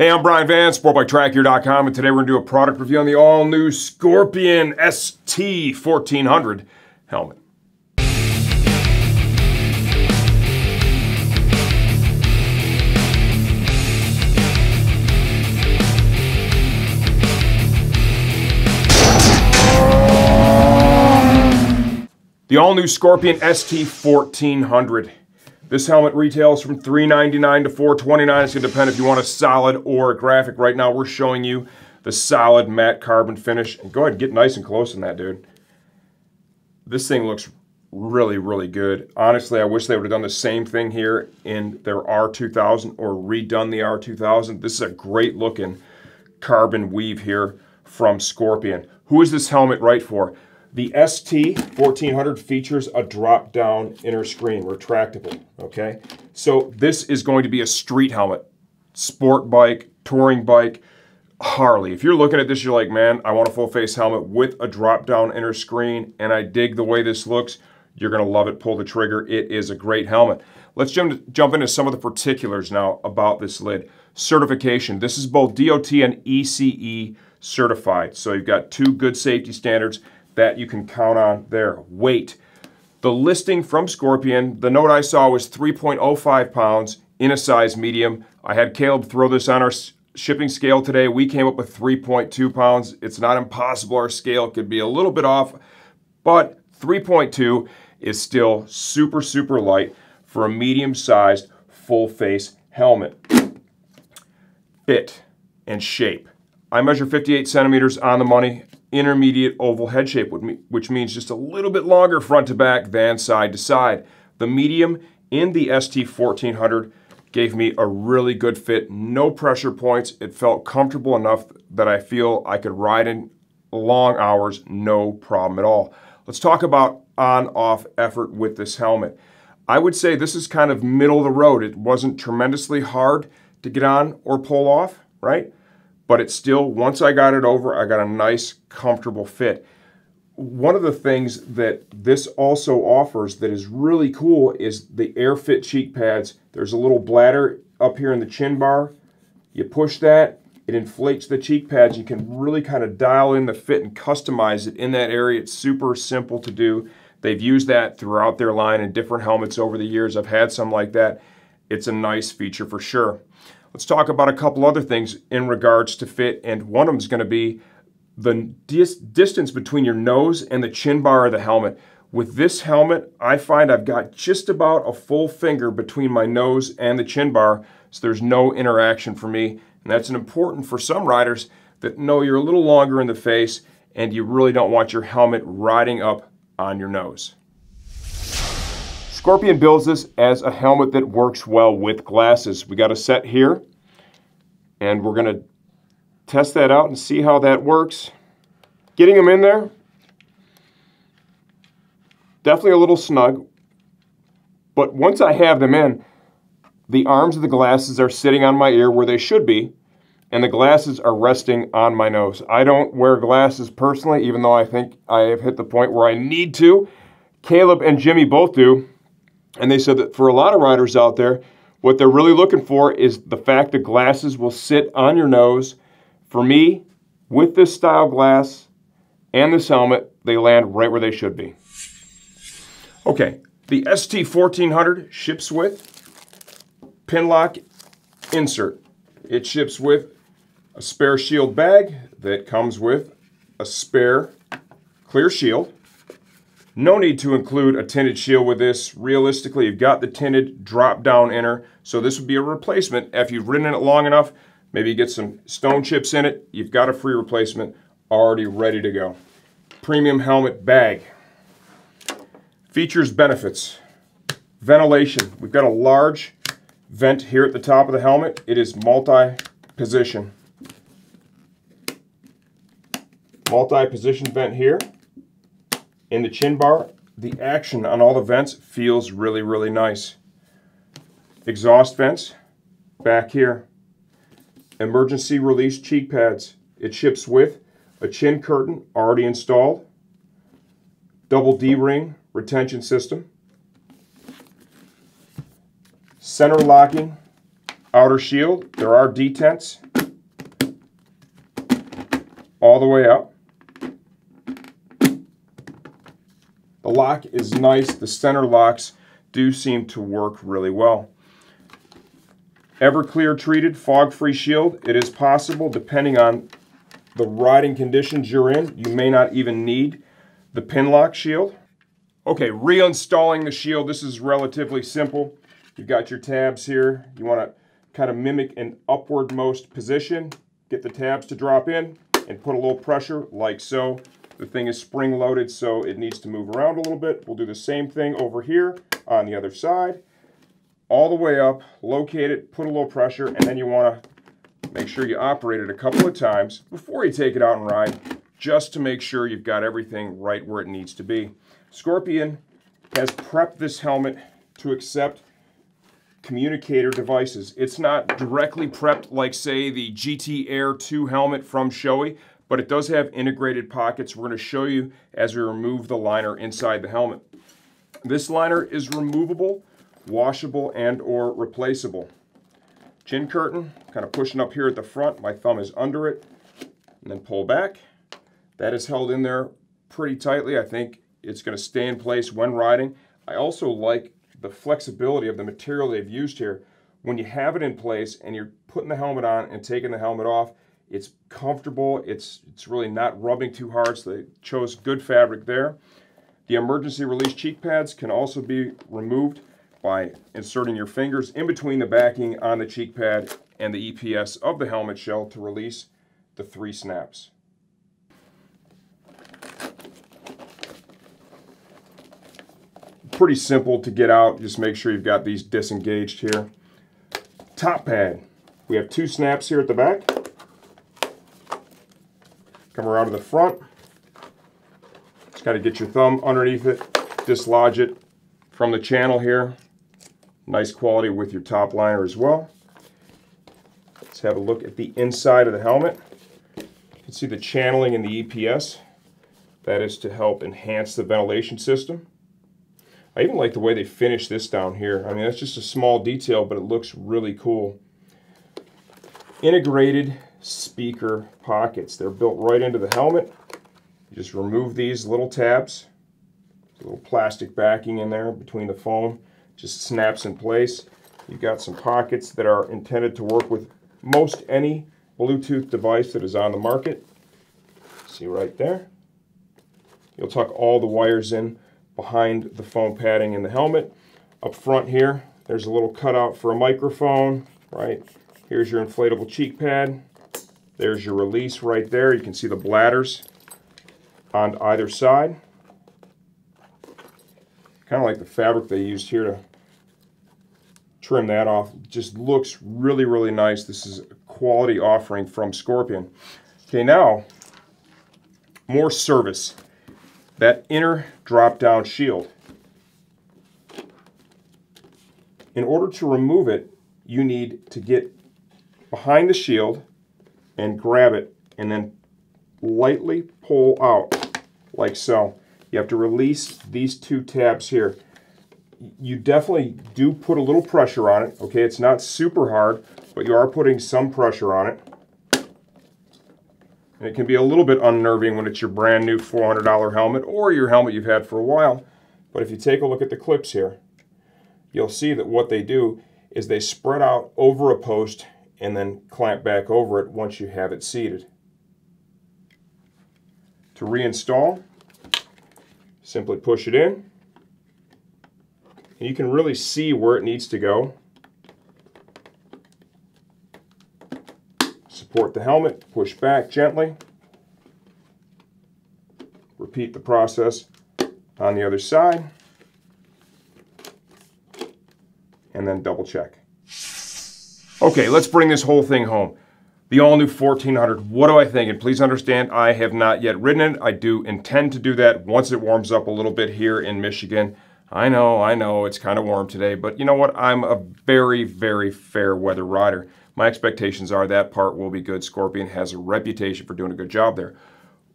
Hey, I'm Brian Van, SportBikeTrackGear.com, and today we're going to do a product review on the all-new Scorpion ST1400 helmet. The all-new Scorpion ST1400. This helmet retails from 399 to 429. It's going to depend if you want a solid or a graphic. Right now, we're showing you the solid matte carbon finish. And go ahead and get nice and close in that, dude. This thing looks really, really good. Honestly, I wish they would have done the same thing here in their R2000 or redone the R2000. This is a great looking carbon weave here from Scorpion. Who is this helmet right for? The ST1400 features a drop-down inner screen, retractable, okay? So this is going to be a street helmet, sport bike, touring bike, Harley. If you're looking at this, you're like, man, I want a full-face helmet with a drop-down inner screen, and I dig the way this looks. You're gonna love it, pull the trigger. It is a great helmet. Let's jump, jump into some of the particulars now about this lid. Certification. This is both DOT and ECE certified. So you've got two good safety standards that you can count on there. Weight. The listing from Scorpion, the note I saw was 3.05 pounds in a size medium. I had Caleb throw this on our shipping scale today. We came up with 3.2 pounds. It's not impossible. Our scale could be a little bit off, but 3.2 is still super, super light for a medium-sized full-face helmet. Fit and shape. I measure 58 centimeters on the money intermediate oval head shape, which means just a little bit longer front to back than side to side. The medium in the ST1400 gave me a really good fit, no pressure points. It felt comfortable enough that I feel I could ride in long hours, no problem at all. Let's talk about on-off effort with this helmet. I would say this is kind of middle of the road. It wasn't tremendously hard to get on or pull off, right? But it's still, once I got it over, I got a nice, comfortable fit. One of the things that this also offers that is really cool is the AirFit cheek pads. There's a little bladder up here in the chin bar. You push that, it inflates the cheek pads. You can really kind of dial in the fit and customize it in that area. It's super simple to do. They've used that throughout their line in different helmets over the years. I've had some like that. It's a nice feature for sure. Let's talk about a couple other things in regards to fit, and one of them is going to be the dis distance between your nose and the chin bar of the helmet. With this helmet, I find I've got just about a full finger between my nose and the chin bar, so there's no interaction for me. And that's important for some riders that know you're a little longer in the face and you really don't want your helmet riding up on your nose. Scorpion builds this as a helmet that works well with glasses. We got a set here, and we're going to test that out and see how that works. Getting them in there, definitely a little snug, but once I have them in, the arms of the glasses are sitting on my ear where they should be, and the glasses are resting on my nose. I don't wear glasses personally, even though I think I have hit the point where I need to. Caleb and Jimmy both do, and they said that for a lot of riders out there, what they're really looking for is the fact that glasses will sit on your nose. For me, with this style glass and this helmet, they land right where they should be. Okay, the ST1400 ships with pin lock insert. It ships with a spare shield bag that comes with a spare clear shield. No need to include a tinted shield with this. Realistically, you've got the tinted drop-down inner, so this would be a replacement. If you've ridden it long enough, maybe you get some stone chips in it, you've got a free replacement already ready to go. Premium helmet bag. Features benefits. Ventilation. We've got a large vent here at the top of the helmet. It is multi-position. Multi-position vent here in the chin bar, the action on all the vents feels really, really nice. Exhaust vents, back here. Emergency release cheek pads. It ships with a chin curtain already installed, double D-ring retention system, center locking outer shield. There are detents all the way up. The lock is nice. The center locks do seem to work really well. Everclear treated fog-free shield. It is possible, depending on the riding conditions you're in, you may not even need the pin lock shield. Okay, reinstalling the shield. This is relatively simple. You've got your tabs here. You want to kind of mimic an upward most position. Get the tabs to drop in and put a little pressure like so. The thing is spring loaded, so it needs to move around a little bit. We'll do the same thing over here on the other side. All the way up, locate it, put a little pressure, and then you want to make sure you operate it a couple of times before you take it out and ride, just to make sure you've got everything right where it needs to be. Scorpion has prepped this helmet to accept communicator devices. It's not directly prepped like, say, the GT Air 2 helmet from Shoei, but it does have integrated pockets. We're going to show you as we remove the liner inside the helmet. This liner is removable, washable, and or replaceable. Chin curtain, kind of pushing up here at the front. My thumb is under it. And then pull back. That is held in there pretty tightly. I think it's going to stay in place when riding. I also like the flexibility of the material they've used here. When you have it in place and you're putting the helmet on and taking the helmet off, it's comfortable. It's, it's really not rubbing too hard, so they chose good fabric there. The emergency release cheek pads can also be removed by inserting your fingers in between the backing on the cheek pad and the EPS of the helmet shell to release the three snaps. Pretty simple to get out. Just make sure you've got these disengaged here. Top pad. We have two snaps here at the back. Come around to the front. Just got to get your thumb underneath it, dislodge it from the channel here. Nice quality with your top liner as well. Let's have a look at the inside of the helmet. You can see the channeling in the EPS. That is to help enhance the ventilation system. I even like the way they finish this down here. I mean, that's just a small detail, but it looks really cool. Integrated speaker pockets. They're built right into the helmet. You just remove these little tabs. a little plastic backing in there between the foam. Just snaps in place. You've got some pockets that are intended to work with most any Bluetooth device that is on the market. See right there. You'll tuck all the wires in behind the foam padding in the helmet. Up front here, there's a little cutout for a microphone, right? Here's your inflatable cheek pad. There's your release right there. You can see the bladders on either side. Kind of like the fabric they used here to trim that off. Just looks really, really nice. This is a quality offering from Scorpion. Okay, now, more service. That inner drop-down shield. In order to remove it, you need to get behind the shield and grab it and then lightly pull out like so. You have to release these two tabs here. You definitely do put a little pressure on it, okay? It's not super hard, but you are putting some pressure on it. And it can be a little bit unnerving when it's your brand new $400 helmet or your helmet you've had for a while. But if you take a look at the clips here, you'll see that what they do is they spread out over a post and then clamp back over it once you have it seated. To reinstall, simply push it in. And you can really see where it needs to go. Support the helmet, push back gently. Repeat the process on the other side. And then double check. Okay, let's bring this whole thing home. The all-new 1400, what do I think? And please understand, I have not yet ridden it. I do intend to do that once it warms up a little bit here in Michigan. I know, I know, it's kind of warm today, but you know what? I'm a very, very fair weather rider. My expectations are that part will be good. Scorpion has a reputation for doing a good job there.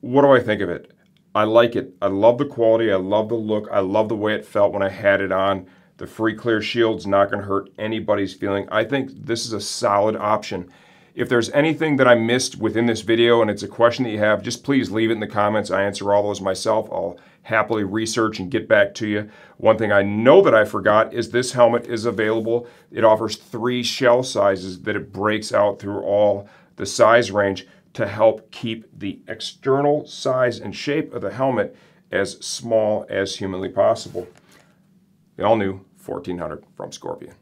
What do I think of it? I like it. I love the quality. I love the look. I love the way it felt when I had it on. The free clear shield's not going to hurt anybody's feeling. I think this is a solid option. If there's anything that I missed within this video and it's a question that you have, just please leave it in the comments. I answer all those myself. I'll happily research and get back to you. One thing I know that I forgot is this helmet is available. It offers three shell sizes that it breaks out through all the size range to help keep the external size and shape of the helmet as small as humanly possible. All new 1400 from Scorpion.